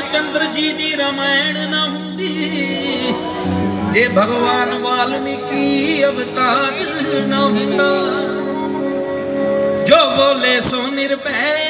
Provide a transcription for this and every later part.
ਚੰਦਰ ਜੀ ਦੀ ਰਮਾਇਣ ਨਾ ਹੁੰਦੀ। ਜੇ ਭਗਵਾਨ ਵਾਲਮੀਕੀ ਅਵਤਾਰ ਨਾ ਹੁੰਦਾ। ਜੋ ਬੋਲੇ ਸੋ ਨਿਰਭੈ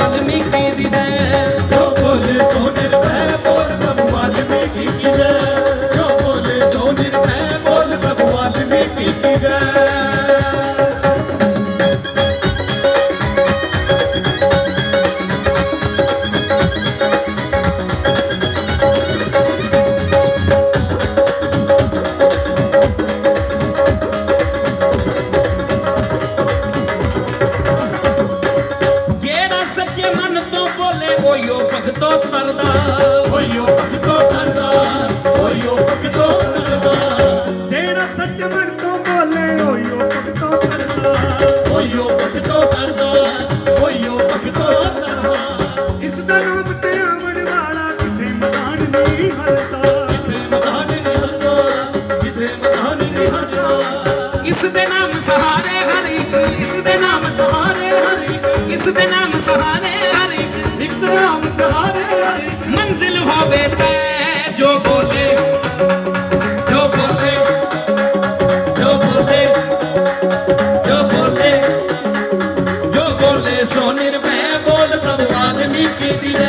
बाद में कह दिया ਇਸ ਦੇ ਨਾਮ ਸਹਾਰੇ ਹਰ ਇੱਕ ਇਸ ਦੇ ਨਾਮ ਸਹਾਰੇ ਹਰ ਇੱਕ ਇਸ ਦੇ ਨਾਮ ਸਹਾਰੇ ਹਰ ਇੱਕ ਇੱਕ ਨਾਮ ਸਹਾਰੇ ਹਰੀ ਮੰਜ਼ਿਲ ਹੋਵੇ ਤੈ ਜੋ ਬੋਲੇ ਜੋ ਬੋਲੇ ਜੋ ਬੋਲੇ ਜੋ ਬੋਲੇ ਜੋ ਬੋਲੇ ਸੋ ਨਿਰਭੈ ਬੋਲ ਪ੍ਰਭੂ ਵਾਲਮੀਕੀ ਦੀ ਜੈ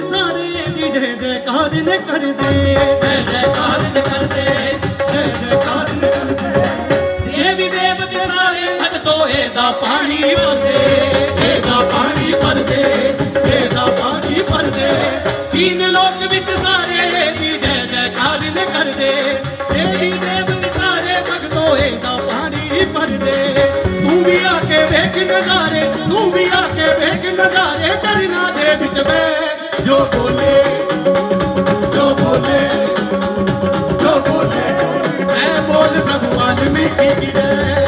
ਸਾਰੇ ਦੀ ਜੈ ਜੈਕਾਰ ਨੇ ਕਰਦੇ। ਜੈ ਜੈਕਾਰ ਨੇ ਕਰਦੇ ਜੈ ਜੈਕਾਰ ਨੇ ਕਰਦੇ। ਦੇਵੀ ਦੇਵਤੇ ਸਾਰੇ ਭਗਤੋ ਇਹਦਾ ਪਾਣੀ ਭਰਦੇ ਇਹਦਾ ਪਾਣੀ ਭਰਦੇ ਇਹਦਾ ਪਾਣੀ ਭਰਦੇ। ਤੀਨ ਲੋਕ ਵਿੱਚ ਸਾਰੇ ਦੀ ਜੈ ਜੈਕਾਰ ਨੇ ਕਰਦੇ। ਦੇਵੀ ਦੇਵਤੇ ਸਾਰੇ ਭਗਤੋ ਇਹਦਾ ਪਾਣੀ ਭਰਦੇ। ਤੂੰ ਵੀ ਆ ਕੇ ਵੇਖ ਨਜ਼ਾਰੇ ਤੂੰ ਵੀ ਆ ਕੇ ਵੇਖ ਨਜ਼ਾਰੇ ਚਰਨਾ ਦੇ ਵਿੱਚ ਬੈ जो बोले जो बोले जो बोले। मैं बोल प्रभु आदमी की गिरे।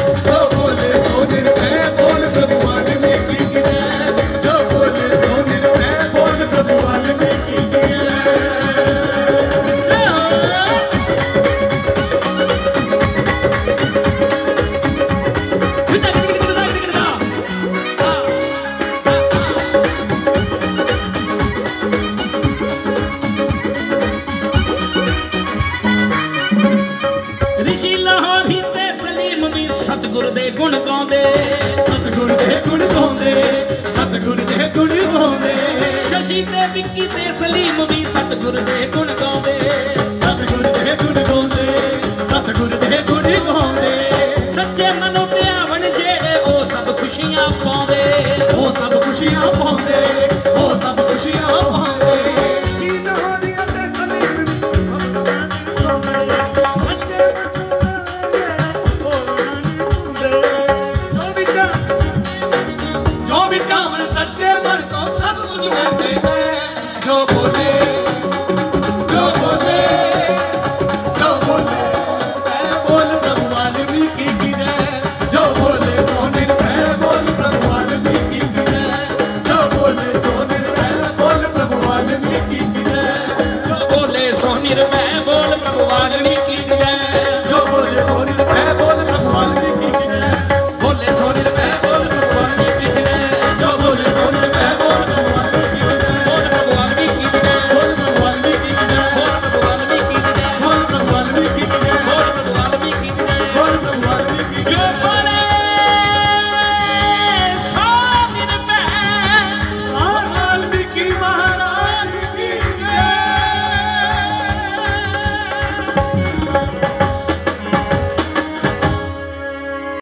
ਸਤਿਗੁਰ ਦੇ ਗੁਣ ਗਾਉਂਦੇ। ਸਤਿਗੁਰ ਦੇ ਗੁਣ ਗਾਉਂਦੇ ਸਤਿਗੁਰ ਦੇ ਗੁਣ ਗਾਉਂਦੇ। ਸ਼ਸ਼ੀ ਤੇ ਵਿੱਕੀ ਤੇ ਸਲੀਮ ਵੀ ਸਤਿਗੁਰ ਦੇ ਗੁਣ ਗਾਉਂਦੇ। ਸਤਿਗੁਰ ਦੇ ਗੁਣ ਗਾਉਂਦੇ ਸਤਿਗੁਰ ਦੇ ਗੁਣ ਗਾਉਂਦੇ। ਸੱਚੇ ਮਨੋਂ ਤੇ ਆਵਣ ਖੁਸ਼ੀਆਂ ਪਾਉਂਦੇ। ਉਹ ਸਭ ਖੁਸ਼ੀਆਂ ਪਾਉਂਦੇ।